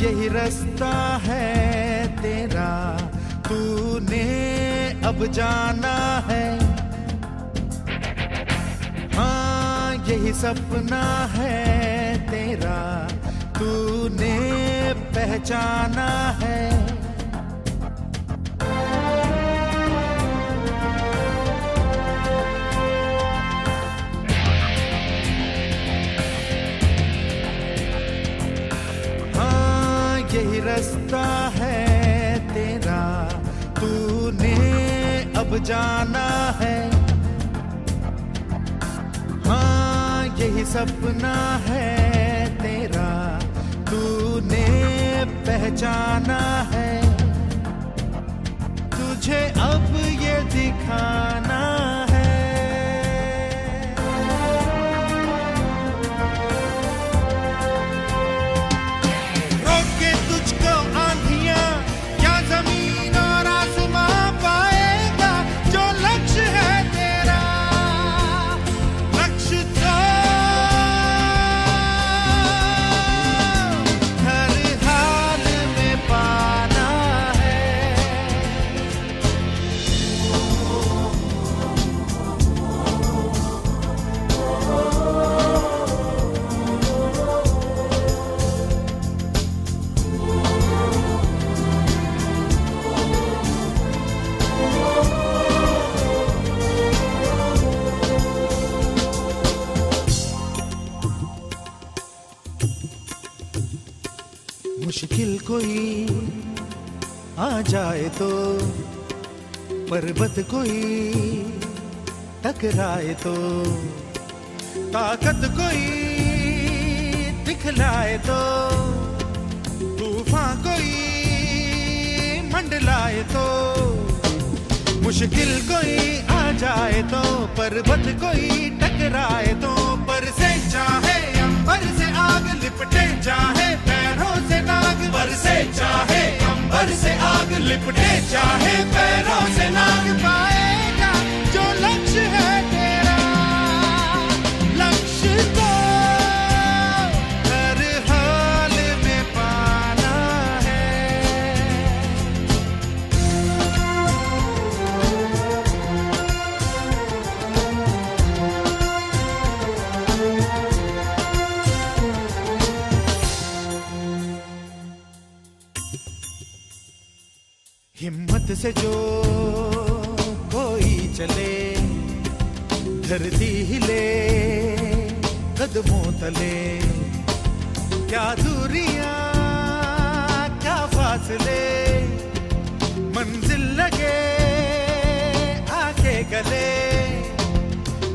यही रास्ता है तेरा। तूने अब जाना है। हाँ यही सपना है तेरा। तूने पहचाना है। यही रास्ता है तेरा। तूने अब जाना है। हाँ यही सपना है तेरा। तूने पहचाना है। तुझे अब ये दिखाना मुश्किल कोई आ जाए तो पर्वत कोई टकराए तो ताकत कोई दिखलाए तो तूफ़ान कोई मंडलाए तो मुश्किल कोई आ जाए तो पर्वत कोई टकराए तो। hecha, pero se हिम्मत से जो कोई चले, धरती हिले कदमों तले। क्या दूरिया, क्या फासले, मंजिल लगे आके गले।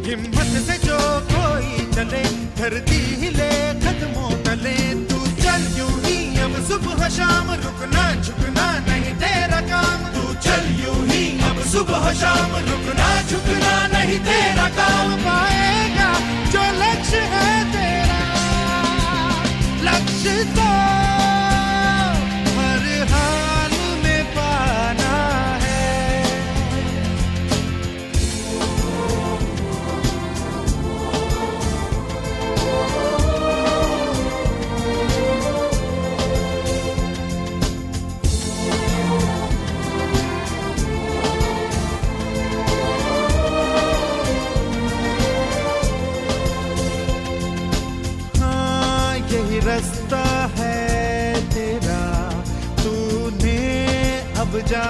हिम्मत से जो कोई चले, धरती हिले कदमों तले। तू चल यूँ ही अब सुबह शाम रुकना, झुकना नहीं। सुबह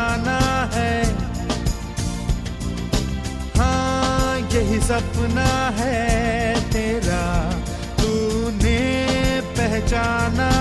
जाना है। हाँ यही सपना है तेरा। तूने पहचाना